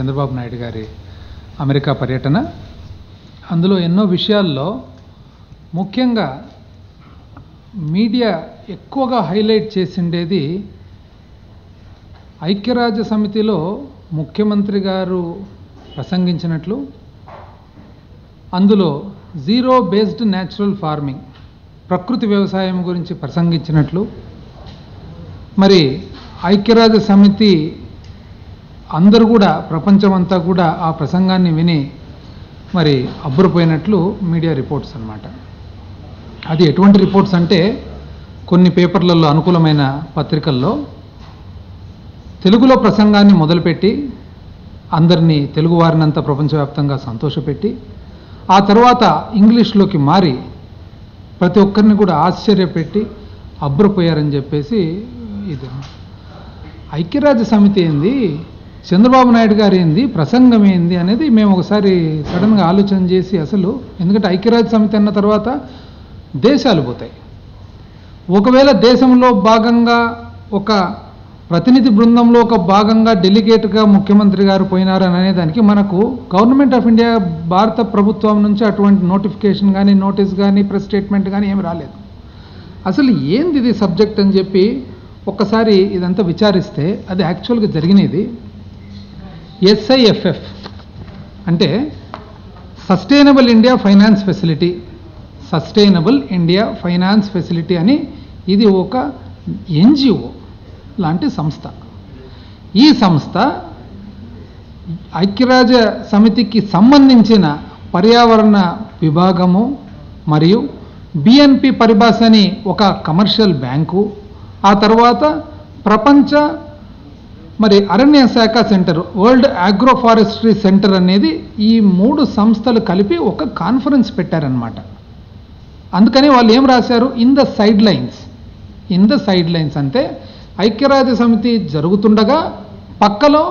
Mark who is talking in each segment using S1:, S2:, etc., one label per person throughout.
S1: చంద్రబాబు నాయుడు గారి అమెరికా పర్యటన. అందులో ఎన్నో విషయాల్లో ముఖ్యంగా మీడియా ఎక్కువగా హైలైట్ చేసిండేది ఐక్యరాజ్య సమితిలో ముఖ్యమంత్రి గారు ప్రసంగించినట్లు అందులో జీరో బేస్డ్ న్యాచురల్ ఫార్మింగ్ ప్రకృతి వ్యవసాయం గురించి ప్రసంగించినట్లు. మరి ఐక్యరాజ్య సమితి అందరూ కూడా ప్రపంచమంతా కూడా ఆ ప్రసంగాన్ని విని మరి అబ్బురపోయినట్లు మీడియా రిపోర్ట్స్ అన్నమాట. అది ఎటువంటి రిపోర్ట్స్ అంటే కొన్ని పేపర్లలో అనుకూలమైన పత్రికల్లో తెలుగులో ప్రసంగాన్ని మొదలుపెట్టి అందరినీ తెలుగు వారినంతా ప్రపంచవ్యాప్తంగా సంతోషపెట్టి ఆ తర్వాత ఇంగ్లీష్లోకి మారి ప్రతి ఒక్కరిని కూడా ఆశ్చర్యపెట్టి అబ్బురపోయారని చెప్పేసి ఇది. ఐక్యరాజ్య సమితి ఏంది? చంద్రబాబు నాయుడు గారు ఏంది? ప్రసంగం ఏంది అనేది మేము ఒకసారి సడన్గా ఆలోచన చేసి అసలు ఎందుకంటే ఐక్యరాజ్య సమితి అన్న తర్వాత దేశాలు పోతాయి. ఒకవేళ దేశంలో భాగంగా ఒక ప్రతినిధి బృందంలో ఒక భాగంగా డెలిగేట్గా ముఖ్యమంత్రి గారు పోయినారు అనేదానికి మనకు గవర్నమెంట్ ఆఫ్ ఇండియా భారత ప్రభుత్వం నుంచి అటువంటి నోటిఫికేషన్ కానీ నోటీస్ కానీ ప్రెస్ స్టేట్మెంట్ కానీ ఏమి రాలేదు. అసలు ఏంది ఇది సబ్జెక్ట్ అని చెప్పి ఒక్కసారి ఇదంతా విచారిస్తే అది యాక్చువల్గా జరిగినది. ఎస్ఐఎఫ్ఎఫ్ అంటే sustainable India finance facility sustainable India finance facility అని ఇది ఒక ఎన్జిఓ లాంటి సంస్థ. ఈ సంస్థ ఐక్యరాజ్య సమితికి సంబంధించిన పర్యావరణ విభాగము మరియు బిఎన్పి పరిభాష అని ఒక కమర్షియల్ బ్యాంకు ఆ తర్వాత ప్రపంచ మరి అరణ్య శాఖ సెంటర్ వరల్డ్ ఆగ్రోఫారెస్ట్రీ సెంటర్ అనేది ఈ మూడు సంస్థలు కలిపి ఒక కాన్ఫరెన్స్ పెట్టారనమాట అందుకని వాళ్ళు ఏం రాశారు? In the sidelines in the sidelines అంటే ఐక్యరాజ్య సమితి జరుగుతుండగా పక్కలో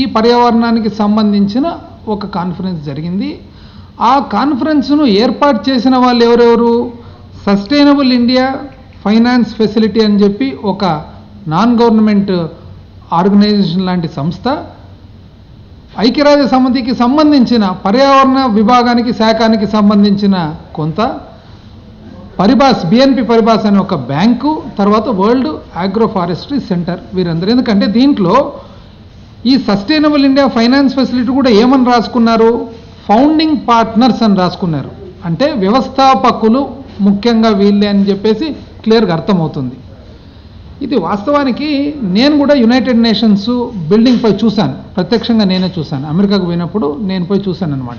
S1: ఈ పర్యావరణానికి సంబంధించిన ఒక కాన్ఫరెన్స్ జరిగింది. ఆ కాన్ఫరెన్స్ను ఏర్పాటు చేసిన వాళ్ళు ఎవరెవరు? సస్టైనబుల్ ఇండియా ఫైనాన్స్ ఫెసిలిటీ అని చెప్పి ఒక నాన్ గవర్నమెంట్ ఆర్గనైజేషన్ లాంటి సంస్థ ఐక్యరాజ్య సమితికి సంబంధించిన పర్యావరణ విభాగానికి శాఖానికి సంబంధించిన కొంత పరిభాస్ బిఎన్పి పరిభాస్ అనే ఒక బ్యాంకు తర్వాత వరల్డ్ ఆగ్రో ఫారెస్ట్రీ సెంటర్ వీరందరూ. ఎందుకంటే దీంట్లో ఈ సస్టైనబుల్ ఇండియా ఫైనాన్స్ ఫెసిలిటీ కూడా ఏమని రాసుకున్నారు? ఫౌండింగ్ పార్ట్నర్స్ అని రాసుకున్నారు. అంటే వ్యవస్థాపకులు ముఖ్యంగా వీళ్ళే అని చెప్పేసి క్లియర్గా అర్థమవుతుంది. ఇది వాస్తవానికి నేను కూడా యునైటెడ్ నేషన్స్ బిల్డింగ్ పోయి చూశాను. ప్రత్యక్షంగా నేనే చూశాను. అమెరికాకు పోయినప్పుడు నేను పోయి చూశాను అనమాట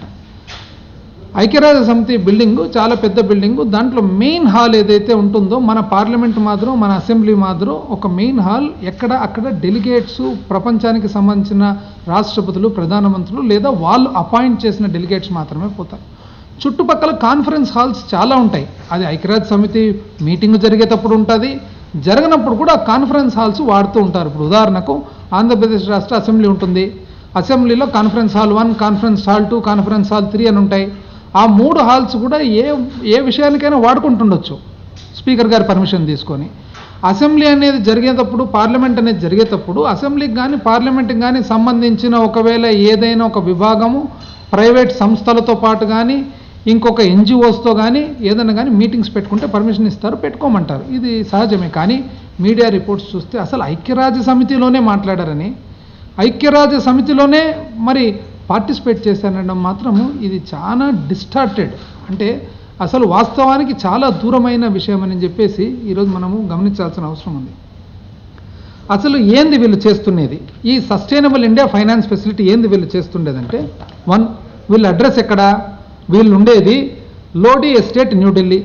S1: ఐక్యరాజ్య సమితి బిల్డింగు చాలా పెద్ద బిల్డింగు దాంట్లో మెయిన్ హాల్ ఏదైతే ఉంటుందో మన పార్లమెంట్ మాత్రం మన అసెంబ్లీ మాత్రం ఒక మెయిన్ హాల్ ఎక్కడ అక్కడ డెలిగేట్స్ ప్రపంచానికి సంబంధించిన రాష్ట్రపతులు ప్రధానమంత్రులు లేదా వాళ్ళు అపాయింట్ చేసిన డెలిగేట్స్ మాత్రమే పోతారు. చుట్టుపక్కల కాన్ఫరెన్స్ హాల్స్ చాలా ఉంటాయి. అది ఐక్యరాజ్య సమితి మీటింగ్ జరిగేటప్పుడు ఉంటుంది. జరగనప్పుడు కూడా కాన్ఫరెన్స్ హాల్స్ వాడుతూ ఉంటారు. ఇప్పుడు ఉదాహరణకు ఆంధ్రప్రదేశ్ రాష్ట్ర అసెంబ్లీ ఉంటుంది. అసెంబ్లీలో conference hall one conference hall two conference hall three అని ఉంటాయి. ఆ మూడు హాల్స్ కూడా ఏ ఏ విషయానికైనా వాడుకుంటుండొచ్చు. స్పీకర్ గారి పర్మిషన్ తీసుకొని. అసెంబ్లీ అనేది జరిగేటప్పుడు పార్లమెంట్ అనేది జరిగేటప్పుడు అసెంబ్లీకి కానీ పార్లమెంట్కి కానీ సంబంధించిన ఒకవేళ ఏదైనా ఒక విభాగము ప్రైవేట్ సంస్థలతో పాటు కానీ ఇంకొక ఎన్జిఓస్తో కానీ ఏదైనా కానీ మీటింగ్స్ పెట్టుకుంటే పర్మిషన్ ఇస్తారు పెట్టుకోమంటారు. ఇది సహజమే. కానీ మీడియా రిపోర్ట్స్ చూస్తే అసలు ఐక్యరాజ్య సమితిలోనే మాట్లాడారని ఐక్యరాజ్య సమితిలోనే మరి పార్టిసిపేట్ చేశానడం మాత్రము ఇది చాలా డిస్టార్టెడ్. అంటే అసలు వాస్తవానికి చాలా దూరమైన విషయం అని చెప్పేసి ఈరోజు మనము గమనించాల్సిన అవసరం ఉంది. అసలు ఏంది వీళ్ళు చేస్తున్నది? ఈ సస్టైనబుల్ ఇండియా ఫైనాన్స్ ఫెసిలిటీ ఏంది వీళ్ళు చేస్తుండేదంటే వన్ వీళ్ళ అడ్రస్ ఎక్కడ? వీళ్ళు ఉండేది లోడీ ఎస్టేట్ న్యూఢిల్లీ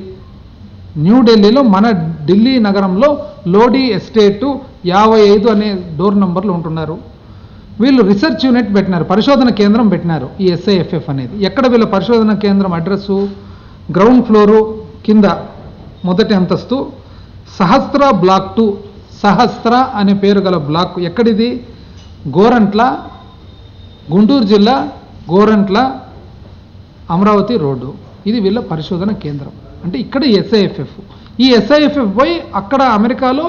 S1: న్యూఢిల్లీలో మన ఢిల్లీ నగరంలో లోడీ ఎస్టేటు యాభై ఐదు అనే డోర్ నంబర్లు ఉంటున్నారు. వీళ్ళు రీసెర్చ్ యూనిట్ పెట్టినారు పరిశోధన కేంద్రం పెట్టినారు ఈ ఎస్ఐఎఫ్ఎఫ్ అనేది. ఎక్కడ వీళ్ళ పరిశోధన కేంద్రం అడ్రస్సు గ్రౌండ్ ఫ్లోరు కింద మొదటి అంతస్తు సహస్ర బ్లాక్ టూ సహస్ర అనే పేరు గల బ్లాక్ ఎక్కడిది? గోరంట్ల గుంటూరు జిల్లా గోరంట్ల అమరావతి రోడ్డు. ఇది వీళ్ళ పరిశోధన కేంద్రం. అంటే ఇక్కడ ఎస్ఐఎఫ్ఎఫ్ ఈ ఎస్ఐఎఫ్ఎఫ్ పోయి అక్కడ అమెరికాలో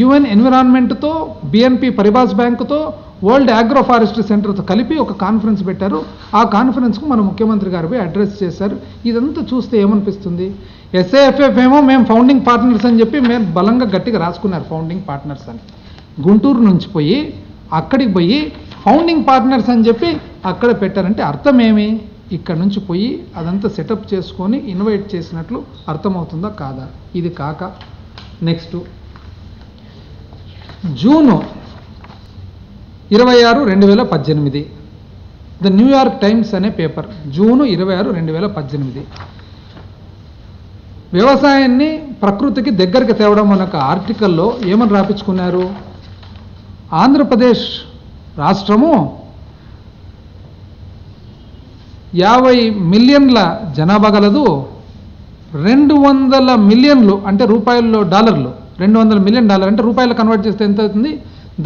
S1: యుఎన్ ఎన్విరాన్మెంట్తో బిఎన్పి పరిబాస్ బ్యాంకుతో వరల్డ్ ఆగ్రో ఫారెస్ట్రీ సెంటర్తో కలిపి ఒక కాన్ఫరెన్స్ పెట్టారు. ఆ కాన్ఫరెన్స్కు మన ముఖ్యమంత్రి గారు పోయి అడ్రస్ చేశారు. ఇదంతా చూస్తే ఏమనిపిస్తుంది? ఎస్ఏఎఫ్ఎఫ్ ఏమో మేము ఫౌండింగ్ పార్ట్నర్స్ అని చెప్పి మేము బలంగా గట్టిగా రాసుకున్నారు ఫౌండింగ్ పార్ట్నర్స్ అని. గుంటూరు నుంచి పోయి అక్కడికి పోయి ఫౌండింగ్ పార్ట్నర్స్ అని చెప్పి అక్కడ పెట్టారంటే అర్థం ఏమి? ఇక్కడ నుంచి పోయి అదంతా సెటప్ చేసుకొని ఇన్వైట్ చేసినట్లు అర్థమవుతుందా కాదా? ఇది కాక నెక్స్ట్ జూను ఇరవై ఆరు రెండు వేల పద్దెనిమిది. ద న్యూయార్క్ టైమ్స్ అనే పేపర్ జూను ఇరవై ఆరు రెండు వేల పద్దెనిమిది. వ్యవసాయాన్ని ప్రకృతికి దగ్గరికి తేవడం అనే ఒక ఆర్టికల్లో ఏమని రాపించుకున్నారు? ఆంధ్రప్రదేశ్ రాష్ట్రము యాభై మిలియన్ల జనాభా గలదు. రెండు వందల మిలియన్లు అంటే రూపాయల్లో డాలర్లు. రెండు వందల మిలియన్ డాలర్ అంటే రూపాయలు కన్వర్ట్ చేస్తే ఎంత అవుతుంది?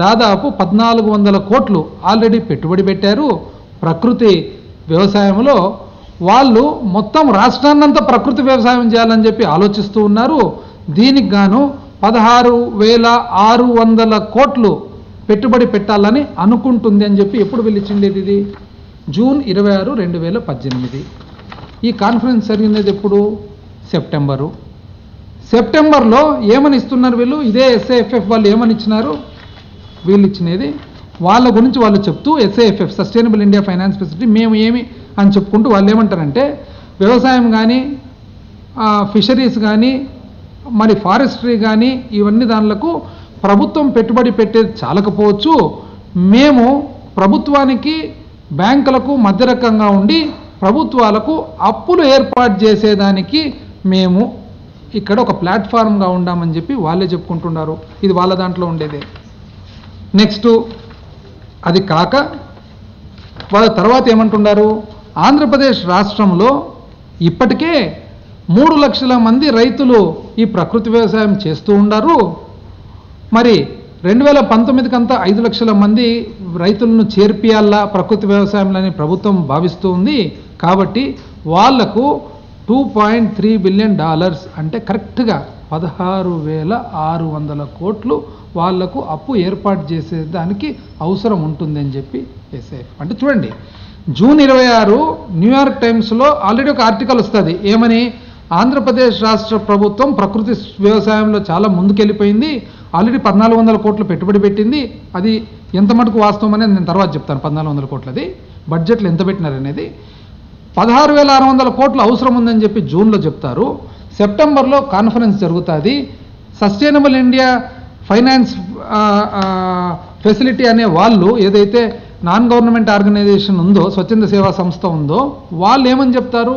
S1: దాదాపు పద్నాలుగు వందల కోట్లు ఆల్రెడీ పెట్టుబడి పెట్టారు ప్రకృతి వ్యవసాయంలో. వాళ్ళు మొత్తం రాష్ట్రాన్నంతా ప్రకృతి వ్యవసాయం చేయాలని చెప్పి ఆలోచిస్తూ ఉన్నారు. దీనికి గాను పదహారు వేల ఆరు వందల కోట్లు పెట్టుబడి పెట్టాలని అనుకుంటుంది అని చెప్పి ఎప్పుడు పిలిచిండేది ఇది? జూన్ ఇరవై ఆరు రెండు వేల పద్దెనిమిది. ఈ కాన్ఫరెన్స్ జరిగినది ఎప్పుడు? సెప్టెంబరు. సెప్టెంబర్లో ఏమని ఇస్తున్నారు వీళ్ళు? ఇదే ఎస్ఏఎఫ్ఎఫ్ వాళ్ళు ఏమని ఇచ్చినారు వీళ్ళు ఇచ్చినది వాళ్ళ గురించి వాళ్ళు చెప్తూ SAFF sustainable India finance facility మేము ఏమి అని చెప్పుకుంటూ వాళ్ళు ఏమంటారంటే వ్యవసాయం కానీ ఫిషరీస్ కానీ మరి ఫారెస్ట్రీ కానీ ఇవన్నీ దానిలకు ప్రభుత్వం పెట్టుబడి పెట్టేది చాలకపోవచ్చు. మేము ప్రభుత్వానికి బ్యాంకులకు మధ్యరకంగా ఉండి ప్రభుత్వాలకు అప్పులు ఏర్పాటు చేసేదానికి మేము ఇక్కడ ఒక ప్లాట్ఫామ్గా ఉండామని చెప్పి వాళ్ళే చెప్పుకుంటున్నారు. ఇది వాళ్ళ దాంట్లో ఉండేదే. నెక్స్ట్ అది కాక వాళ్ళ తర్వాత ఏమంటున్నారు? ఆంధ్రప్రదేశ్ రాష్ట్రంలో ఇప్పటికే మూడు లక్షల మంది రైతులు ఈ ప్రకృతి వ్యవసాయం చేస్తూ ఉన్నారు మరి రెండు వేల పంతొమ్మిదికంతా ఐదు లక్షల మంది రైతులను చేర్పియాలా ప్రకృతి వ్యవసాయంలోని ప్రభుత్వం భావిస్తూ ఉంది. కాబట్టి వాళ్ళకు two point three billion dollars అంటే కరెక్ట్గా పదహారు వేల ఆరు వందల కోట్లు వాళ్ళకు అప్పు ఏర్పాటు చేసేదానికి అవసరం ఉంటుందని చెప్పి ఎస్ఐఎఫ్ అంటే చూడండి జూన్ ఇరవై ఆరు న్యూయార్క్ టైమ్స్లో ఆల్రెడీ ఒక ఆర్టికల్ వస్తుంది. ఏమని? ఆంధ్రప్రదేశ్ రాష్ట్ర ప్రభుత్వం ప్రకృతి వ్యవసాయంలో చాలా ముందుకెళ్ళిపోయింది. ఆల్రెడీ పద్నాలుగు వందల కోట్లు పెట్టుబడి పెట్టింది. అది ఎంత మటుకు వాస్తవం అనేది నేను తర్వాత చెప్తాను. పద్నాలుగు వందల కోట్లది. బడ్జెట్లో ఎంత పెట్టినారనేది. పదహారు వేల ఆరు వందల కోట్లు అవసరం ఉందని చెప్పి జూన్లో చెప్తారు. సెప్టెంబర్లో కాన్ఫరెన్స్ జరుగుతుంది. సస్టైనబుల్ ఇండియా ఫైనాన్స్ ఫెసిలిటీ అనే వాళ్ళు ఏదైతే నాన్ గవర్నమెంట్ ఆర్గనైజేషన్ ఉందో స్వచ్ఛంద సేవా సంస్థ ఉందో వాళ్ళు ఏమని చెప్తారు?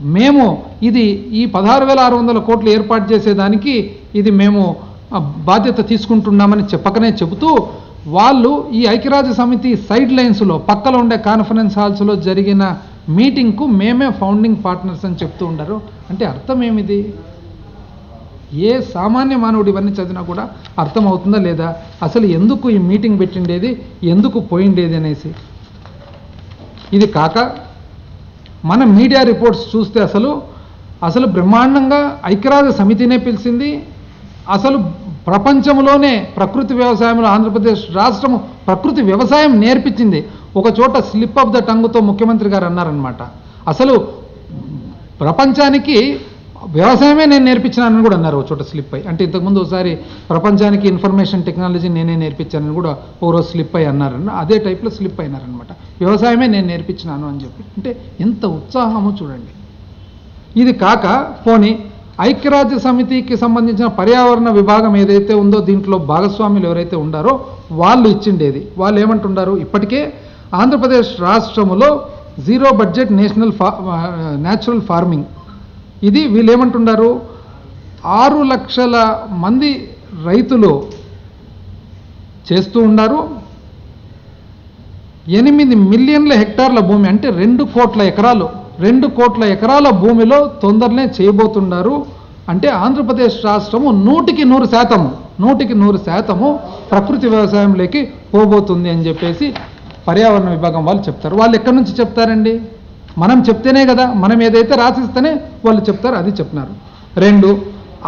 S1: మేము ఇది ఈ పదహారు వేల ఆరు వందల కోట్లు ఏర్పాటు చేసేదానికి ఇది మేము బాధ్యత తీసుకుంటున్నామని చెప్పకనే చెబుతూ వాళ్ళు ఈ ఐక్యరాజ్య సమితి సైడ్ లైన్స్లో పక్కలో ఉండే కాన్ఫరెన్స్ హాల్స్లో జరిగిన మీటింగ్కు మేమే ఫౌండింగ్ పార్ట్నర్స్ అని చెప్తూ ఉండరు. అంటే అర్థం ఏమిది? ఏ సామాన్య మానవుడు ఇవన్నీ చదివినా కూడా అర్థమవుతుందా లేదా? అసలు ఎందుకు ఈ మీటింగ్ పెట్టిండేది? ఎందుకు పోయిండేది అనేసి. ఇది కాక మన మీడియా రిపోర్ట్స్ చూస్తే అసలు అసలు బ్రహ్మాండంగా ఐక్యరాజ్య సమితినే పిలిచింది. అసలు ప్రపంచంలోనే ప్రకృతి వ్యవసాయంలో ఆంధ్రప్రదేశ్ రాష్ట్రము ప్రకృతి వ్యవసాయం నేర్పించింది. ఒక చోట స్లిప్ ఆఫ్ ద టంగ్తో ముఖ్యమంత్రి గారు అన్నారనమాట అసలు ప్రపంచానికి వ్యవసాయమే నేను నేర్పించినానని కూడా అన్నారు ఒక చోట స్లిప్ అయ్యి అంటే ఇంతకుముందు ఒకసారి ప్రపంచానికి ఇన్ఫర్మేషన్ టెక్నాలజీ నేనే నేర్పించానని కూడా ఓ రోజు స్లిప్ అయ్యి అన్నారన్న అదే టైప్లో స్లిప్ అయినారనమాట వ్యవసాయమే నేను నేర్పించినాను అని చెప్పి. అంటే ఎంత ఉత్సాహమో చూడండి. ఇది కాక పోనీ ఐక్యరాజ్య సమితికి సంబంధించిన పర్యావరణ విభాగం ఏదైతే ఉందో దీంట్లో భాగస్వాములు ఎవరైతే ఉండారో వాళ్ళు ఇచ్చిండేది. వాళ్ళు ఏమంటున్నారు ఇప్పటికే Andhra Pradesh రాష్ట్రములో zero budget national fa natural farming ఇది వీళ్ళు ఏమంటున్నారు ఆరు లక్షల మంది రైతులు చేస్తూ ఉన్నారు ఎనిమిది మిలియన్ల హెక్టార్ల భూమి అంటే రెండు కోట్ల ఎకరాలు రెండు కోట్ల ఎకరాల భూమిలో తొందరనే చేయబోతున్నారు అంటే ఆంధ్రప్రదేశ్ రాష్ట్రము నూటికి నూరు శాతము నూటికి నూరు శాతము ప్రకృతి వ్యవసాయంలోకి పోబోతుంది అని చెప్పేసి పర్యావరణ విభాగం వాళ్ళు చెప్తారు. వాళ్ళు ఎక్కడి నుంచి చెప్తారండి? మనం చెప్తేనే కదా మనం ఏదైతే రాసిస్తేనే వాళ్ళు చెప్తారు అది చెప్తున్నారు. రెండు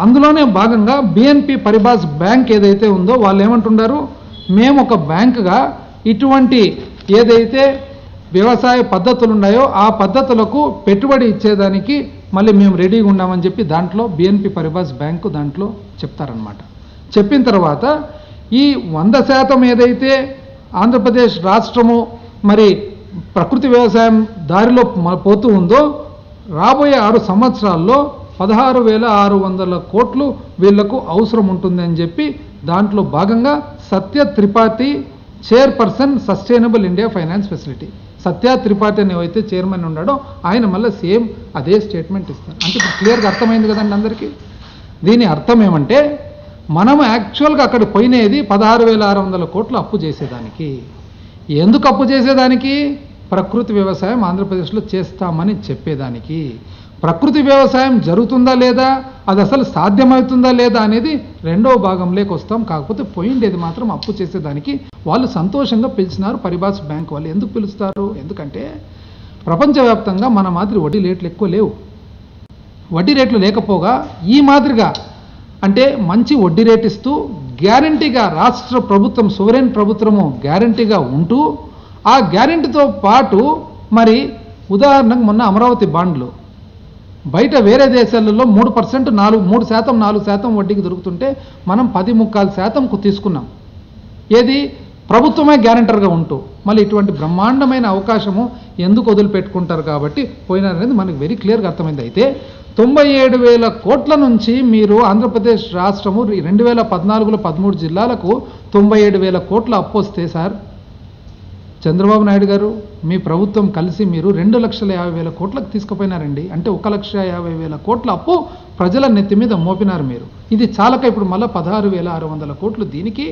S1: అందులోనే భాగంగా బిఎన్పి పరిభాస్ బ్యాంక్ ఏదైతే ఉందో వాళ్ళు ఏమంటున్నారు మేము ఒక బ్యాంకుగా ఇటువంటి ఏదైతే వ్యవసాయ పద్ధతులు ఉన్నాయో ఆ పద్ధతులకు పెట్టుబడి ఇచ్చేదానికి మళ్ళీ మేము రెడీగా ఉన్నామని చెప్పి దాంట్లో బిఎన్పి పరిబాస్ బ్యాంకు దాంట్లో చెప్తారనమాట చెప్పిన తర్వాత ఈ వంద శాతం ఏదైతే ఆంధ్రప్రదేశ్ రాష్ట్రము మరి ప్రకృతి వ్యవసాయం దారిలో పోతూ ఉందో రాబోయే ఆరు సంవత్సరాల్లో పదహారు వేల ఆరు వందల కోట్లు వీళ్ళకు అవసరం ఉంటుందని చెప్పి దాంట్లో భాగంగా Satya Tripathi chairperson sustainable India finance facility. Satya Tripathi అని అయితే చైర్మన్ ఉన్నాడో ఆయన మళ్ళీ సేమ్ అదే స్టేట్మెంట్ ఇస్తారు. అంటే ఇప్పుడు క్లియర్గా అర్థమైంది కదండి అందరికీ? దీని అర్థం ఏమంటే మనం యాక్చువల్గా అక్కడ పోయినది పదహారు వేల ఆరు వందల కోట్లు అప్పు చేసేదానికి. ఎందుకు అప్పు చేసేదానికి? ప్రకృతి వ్యవసాయం ఆంధ్రప్రదేశ్లో చేస్తామని చెప్పేదానికి. ప్రకృతి వ్యవసాయం జరుగుతుందా లేదా? అది అసలు సాధ్యమవుతుందా లేదా అనేది రెండవ భాగంలోకి వస్తాం. కాకపోతే పోయిండేది మాత్రం అప్పు చేసేదానికి. వాళ్ళు సంతోషంగా పిలిచినారు. పరిభాష బ్యాంక్ వాళ్ళు ఎందుకు పిలుస్తారు? ఎందుకంటే ప్రపంచవ్యాప్తంగా మన మాదిరి వడ్డీ రేట్లు ఎక్కువ లేవు. వడ్డీ రేట్లు లేకపోగా ఈ మాదిరిగా అంటే మంచి వడ్డీ రేట్ ఇస్తూ గ్యారంటీగా రాష్ట్ర ప్రభుత్వం సోవరెన్ ప్రభుత్వము గ్యారంటీగా ఉంటూ ఆ గ్యారంటీతో పాటు మరి ఉదాహరణకు మొన్న అమరావతి బాండ్లు. బయట వేరే దేశాలలో మూడు పర్సెంట్ నాలుగు మూడు శాతం నాలుగు శాతం వడ్డీకి దొరుకుతుంటే మనం పది ముక్కాలు శాతంకు తీసుకున్నాం. ఏది? ప్రభుత్వమే గ్యారంటర్గా ఉంటూ. మళ్ళీ ఇటువంటి బ్రహ్మాండమైన అవకాశము ఎందుకు వదిలిపెట్టుకుంటారు కాబట్టి పోయినారనేది మనకు వెరీ క్లియర్గా అర్థమైంది. అయితే తొంభై ఏడు వేల కోట్ల నుంచి మీరు ఆంధ్రప్రదేశ్ రాష్ట్రము రెండు వేల పద్నాలుగులో పదమూడు జిల్లాలకు తొంభై ఏడు వేల కోట్ల అప్పు వస్తే సార్. చంద్రబాబు నాయుడు గారు మీ ప్రభుత్వం కలిసి మీరు రెండు లక్షల యాభై వేల కోట్లకు తీసుకుపోయినారండి. అంటే ఒక లక్ష యాభై వేల కోట్ల అప్పు ప్రజల నెత్తి మీద మోపినారు మీరు. ఇది చాలక ఇప్పుడు మళ్ళీ పదహారు వేల ఆరు వందల కోట్లు దీనికి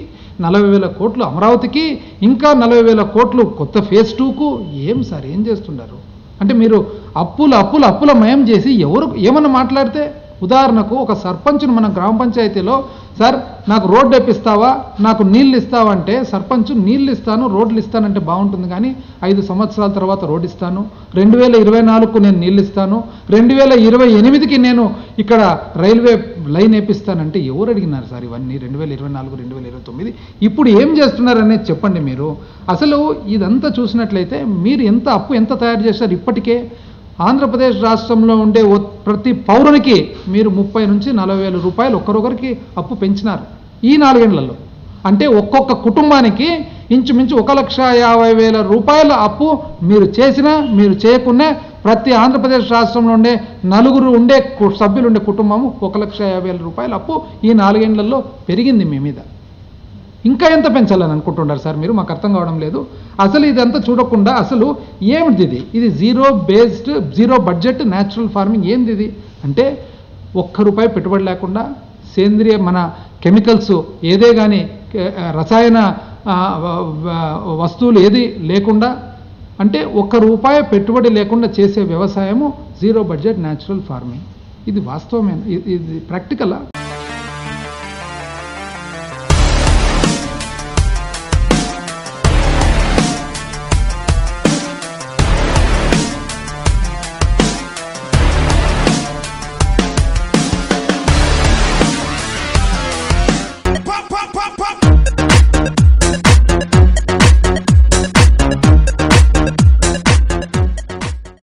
S1: నలభై వేల కోట్లు అమరావతికి ఇంకా నలభై వేల కోట్లు కొత్త ఫేజ్ టూకు. ఏం సార్ ఏం చేస్తున్నారు అంటే మీరు అప్పులు అప్పులు అప్పుల మయం చేసి ఎవరు ఏమన్నా మాట్లాడితే ఉదాహరణకు ఒక సర్పంచ్ను మన గ్రామ పంచాయతీలో సార్ నాకు రోడ్డు వేపిస్తావా? నాకు నీళ్ళు ఇస్తావా? అంటే సర్పంచ్ నీళ్ళు ఇస్తాను రోడ్లు ఇస్తానంటే బాగుంటుంది కానీ ఐదు సంవత్సరాల తర్వాత రోడ్డు ఇస్తాను. రెండు వేల ఇరవై నాలుగుకు నేను నీళ్ళు ఇస్తాను. రెండు వేల ఇరవై ఎనిమిదికి నేను ఇక్కడ రైల్వే లైన్ వేపిస్తానంటే ఎవరు అడిగినారు సార్ ఇవన్నీ? రెండు వేల ఇరవై నాలుగు రెండు వేల ఇరవై తొమ్మిది. ఇప్పుడు ఏం చేస్తున్నారనేది చెప్పండి మీరు. అసలు ఇదంతా చూసినట్లయితే మీరు ఎంత అప్పు ఎంత తయారు చేశారు ఇప్పటికే? ఆంధ్రప్రదేశ్ రాష్ట్రంలో ఉండే ఓ- ప్రతి పౌరునికి మీరు ముప్పై నుంచి నలభై వేల రూపాయలు ఒక్కరొకరికి అప్పు పెంచినారు ఈ నాలుగేళ్ళలో. అంటే ఒక్కొక్క కుటుంబానికి ఇంచుమించు ఒక లక్ష యాభై వేల రూపాయల అప్పు మీరు చేసినా మీరు చేయకున్నా ప్రతి ఆంధ్రప్రదేశ్ రాష్ట్రంలో ఉండే నలుగురు ఉండే కు- సభ్యులు ఉండే కుటుంబము ఒక లక్ష యాభై వేల రూపాయల అప్పు ఈ నాలుగేళ్ళలో పెరిగింది మీ మీద. ఇంకా ఎంత పెంచాలని అనుకుంటున్నారు సార్ మీరు? మాకు అర్థం కావడం లేదు. అసలు ఇదంతా చూడకుండా అసలు ఏమిటి ఇది? ఇది zero based zero budget natural farming. ఏంది ఇది? అంటే ఒక్క రూపాయి పెట్టుబడి లేకుండా సేంద్రియ మన కెమికల్స్ ఏదే కానీ రసాయన వస్తువులు ఏది లేకుండా అంటే ఒక్క రూపాయి పెట్టుబడి లేకుండా చేసే వ్యవసాయము జీరో బడ్జెట్ న్యాచురల్ ఫార్మింగ్. ఇది వాస్తవమే ఇది ప్రాక్టికలా?